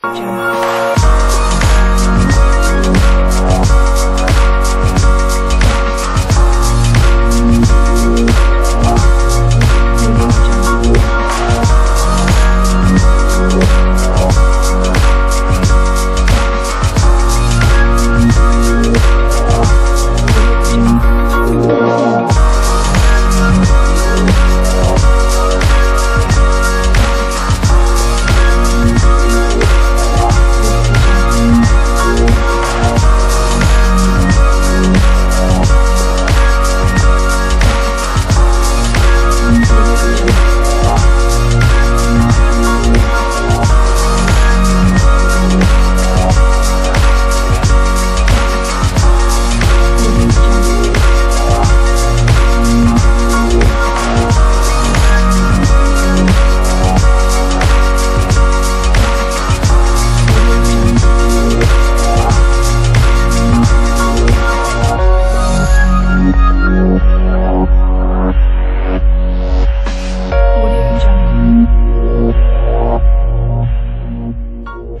就好